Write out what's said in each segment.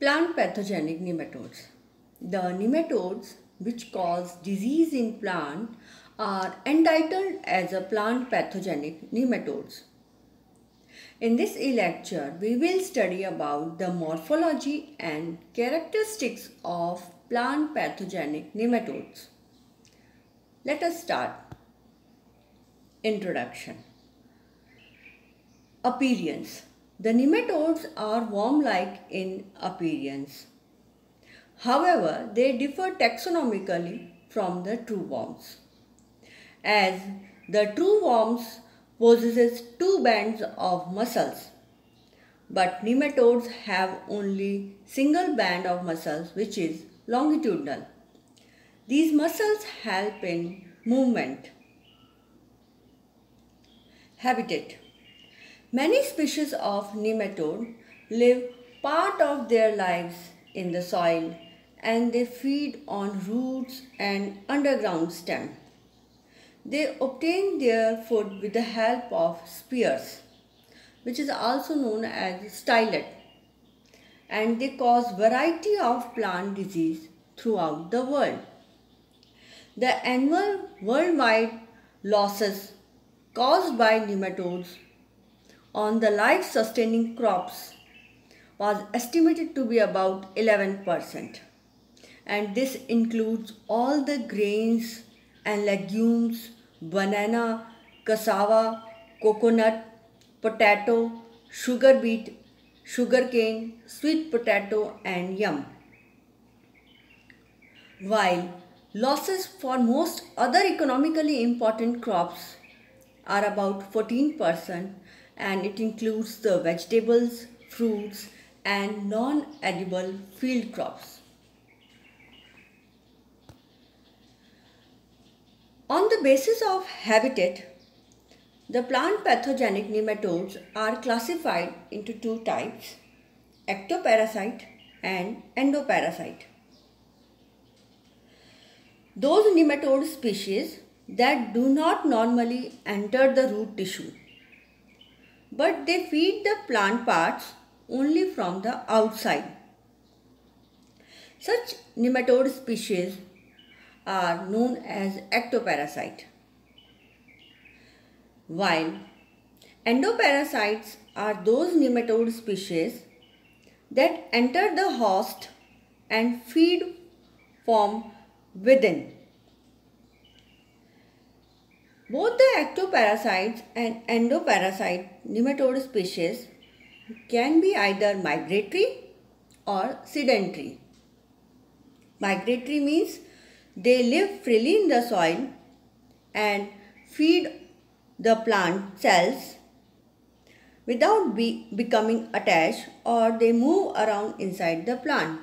Plant pathogenic nematodes. The nematodes which cause disease in plant are entitled as a plant pathogenic nematodes. In this e-lecture, we will study about the morphology and characteristics of plant pathogenic nematodes. Let us start. Introduction Appearance The nematodes are worm-like in appearance. However, they differ taxonomically from the true worms. As the true worms possesses two bands of muscles, but nematodes have only single band of muscles which is longitudinal. These muscles help in movement. Habitat Many species of nematode live part of their lives in the soil and they feed on roots and underground stem. They obtain their food with the help of spears, which is also known as stylet, and they cause variety of plant disease throughout the world. The annual worldwide losses caused by nematodes on the life-sustaining crops was estimated to be about 11% and this includes all the grains and legumes, banana, cassava, coconut, potato, sugar beet, sugar cane, sweet potato and yam. While losses for most other economically important crops are about 14% and it includes the vegetables, fruits and non-edible field crops. On the basis of habitat, the plant pathogenic nematodes are classified into two types, ectoparasite and endoparasite. Those nematode species that do not normally enter the root tissue but they feed the plant parts only from the outside. Such nematode species are known as ectoparasite. While endoparasites are those nematode species that enter the host and feed from within. Both the ectoparasites and endoparasite nematode species can be either migratory or sedentary. Migratory means they live freely in the soil and feed the plant cells without be becoming attached or they move around inside the plant.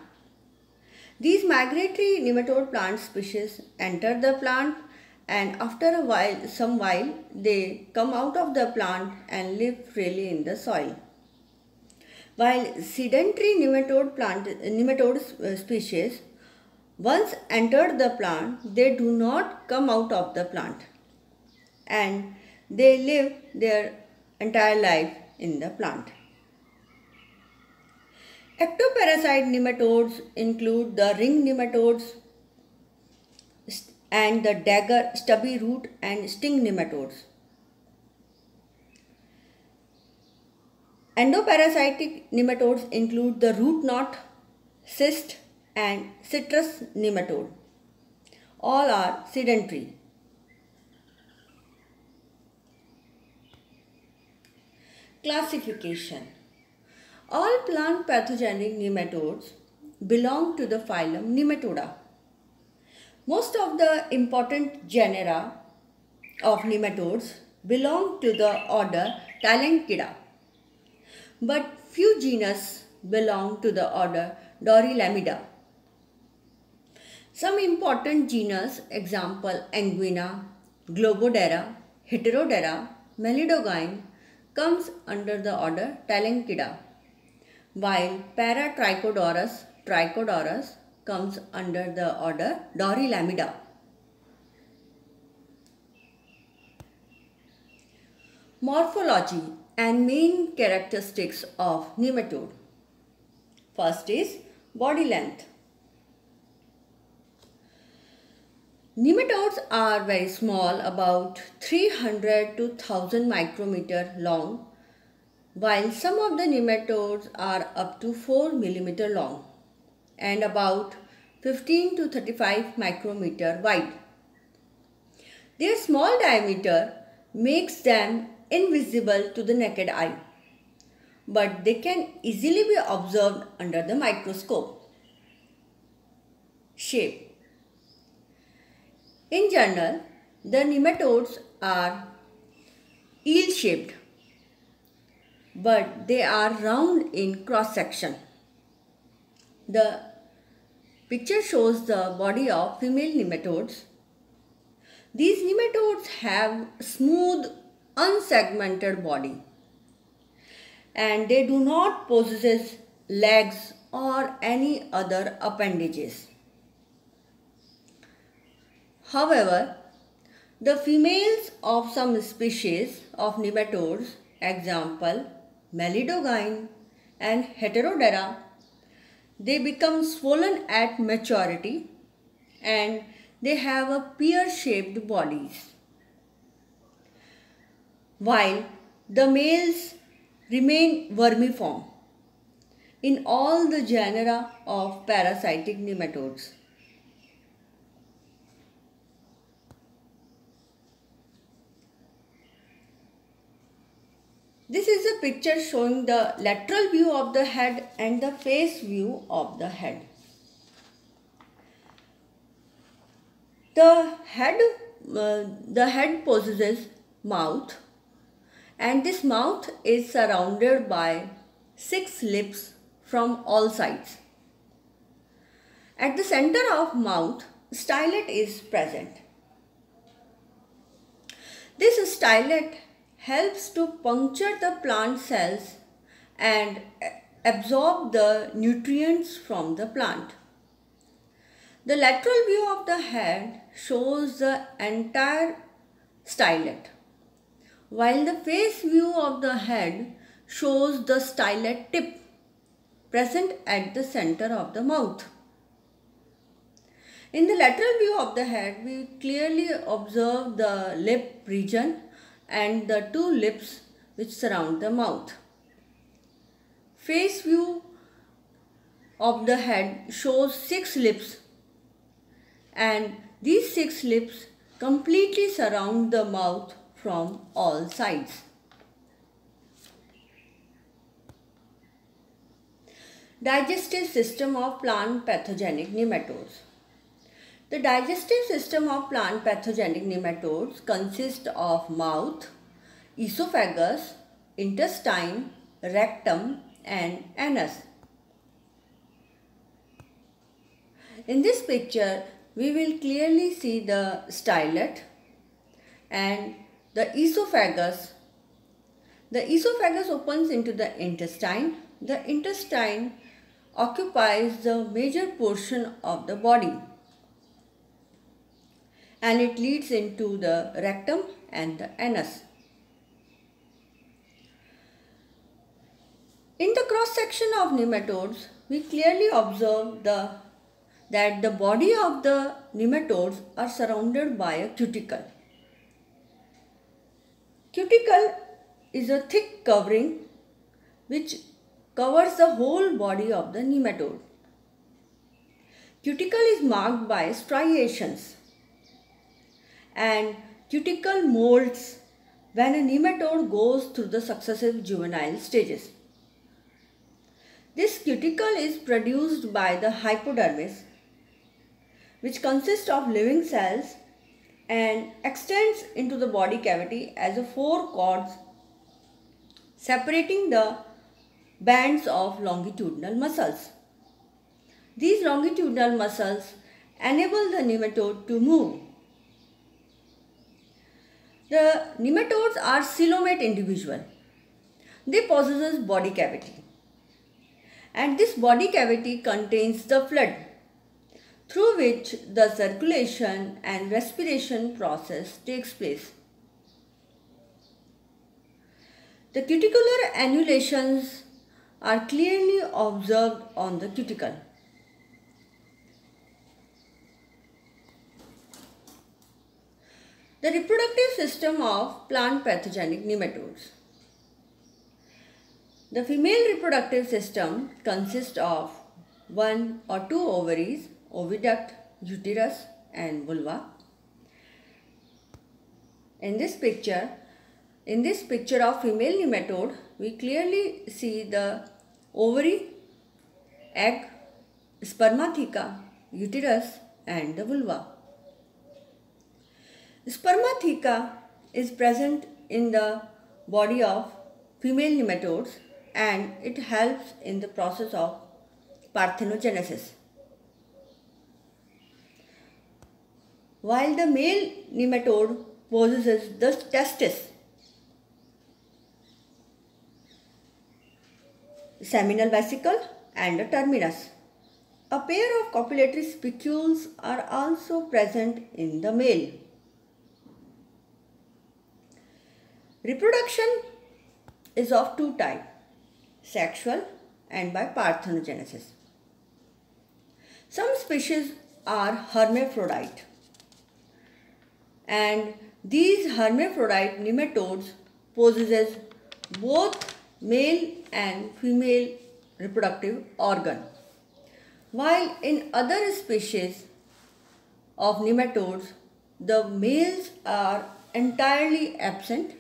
These migratory nematode plant species enter the plant and after a while some while they come out of the plant and live freely in the soil. While sedentary nematode plant nematode uh, species once entered the plant they do not come out of the plant. And they live their entire life in the plant. Ectoparasite nematodes include the ring nematodes and the dagger, stubby root and sting nematodes. Endoparasitic nematodes include the root knot, cyst and citrus nematode. All are sedentary. Classification All plant pathogenic nematodes belong to the phylum Nematoda. Most of the important genera of nematodes belong to the order Tylenchida, but few genus belong to the order Dorylaimida. Some important genus, example Anguina, Globodera, Heterodera, Meloidogyne comes under the order Tylenchida, while Paratrichodorus, Trichodorus comes under the order Dorylaimida. Morphology and main characteristics of nematode. First is body length. Nematodes are very small, about 300 to 1000 micrometer long, while some of the nematodes are up to 4 millimeter long and about 15 to 35 micrometer wide. Their small diameter makes them invisible to the naked eye, but they can easily be observed under the microscope. Shape In general, the nematodes are eel-shaped, but they are round in cross section. The picture shows the body of female nematodes. These nematodes have smooth, unsegmented body and they do not possess legs or any other appendages. However, the females of some species of nematodes, example Meloidogyne and Heterodera, they become swollen at maturity and they have a pear-shaped bodies. While the males remain vermiform in all the genera of parasitic nematodes. This is picture showing the lateral view of the head and the face view of the head. The head, uh, the head possesses mouth and this mouth is surrounded by six lips from all sides. At the center of mouth, stylet is present. This stylet helps to puncture the plant cells and absorb the nutrients from the plant. The lateral view of the head shows the entire stylet, while the face view of the head shows the stylet tip present at the center of the mouth. In the lateral view of the head, we clearly observe the lip region and the two lips which surround the mouth. Face view of the head shows six lips and these six lips completely surround the mouth from all sides. Digestive system of plant pathogenic nematodes. The digestive system of plant pathogenic nematodes consists of mouth, esophagus, intestine, rectum and anus. In this picture, we will clearly see the stylet and the esophagus. The esophagus opens into the intestine. The intestine occupies the major portion of the body and it leads into the rectum and the anus. In the cross section of nematodes, we clearly observe the, that the body of the nematodes are surrounded by a cuticle. Cuticle is a thick covering which covers the whole body of the nematode. Cuticle is marked by striations and cuticle molds when a nematode goes through the successive juvenile stages. This cuticle is produced by the hypodermis which consists of living cells and extends into the body cavity as a four cords separating the bands of longitudinal muscles. These longitudinal muscles enable the nematode to move the nematodes are coelomate individual. They possess body cavity. And this body cavity contains the fluid through which the circulation and respiration process takes place. The cuticular annulations are clearly observed on the cuticle. The reproductive system of plant pathogenic nematodes. The female reproductive system consists of one or two ovaries, oviduct, uterus and vulva. In this picture, in this picture of female nematode, we clearly see the ovary, egg, spermatheca, uterus and the vulva. Spermatheca is present in the body of female nematodes and it helps in the process of parthenogenesis. While the male nematode possesses the testis, seminal vesicle and a terminus. A pair of copulatory spicules are also present in the male. Reproduction is of two types, sexual and by parthenogenesis. Some species are hermaphrodite and these hermaphrodite nematodes possesses both male and female reproductive organ. While in other species of nematodes, the males are entirely absent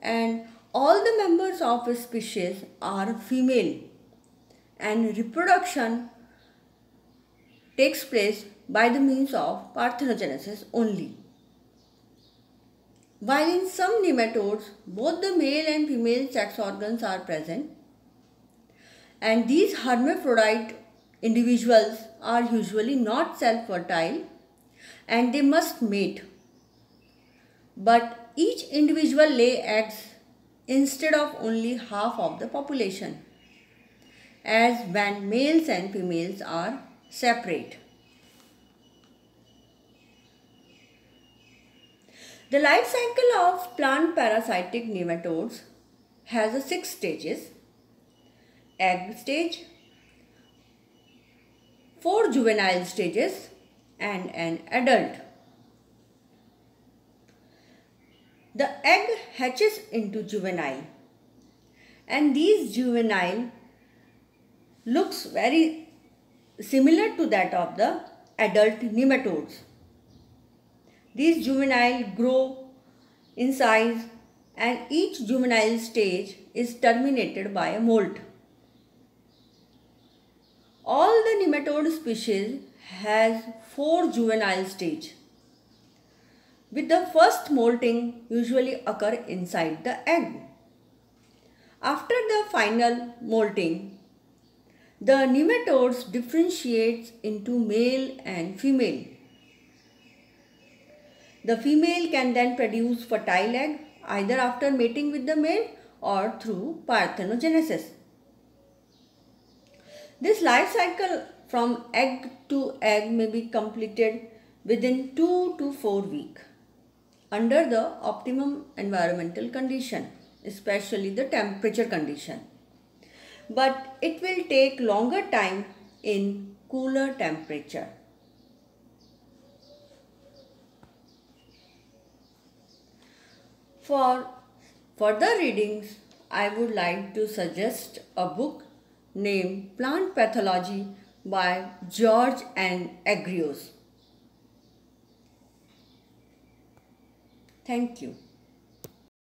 and all the members of a species are female and reproduction takes place by the means of parthenogenesis only. While in some nematodes, both the male and female sex organs are present, and these hermaphrodite individuals are usually not self-fertile and they must mate. But each individual lay eggs instead of only half of the population as when males and females are separate. The life cycle of plant parasitic nematodes has a six stages. Egg stage, four juvenile stages and an adult. The egg hatches into juvenile and these juvenile looks very similar to that of the adult nematodes. These juvenile grow in size and each juvenile stage is terminated by a molt. All the nematode species has four juvenile stage with the first molting usually occur inside the egg. After the final molting, the nematodes differentiates into male and female. The female can then produce fertile egg either after mating with the male or through parthenogenesis. This life cycle from egg to egg may be completed within 2 to 4 weeks under the optimum environmental condition, especially the temperature condition. But it will take longer time in cooler temperature. For further readings, I would like to suggest a book named Plant Pathology by George N. Agrios. Thank you.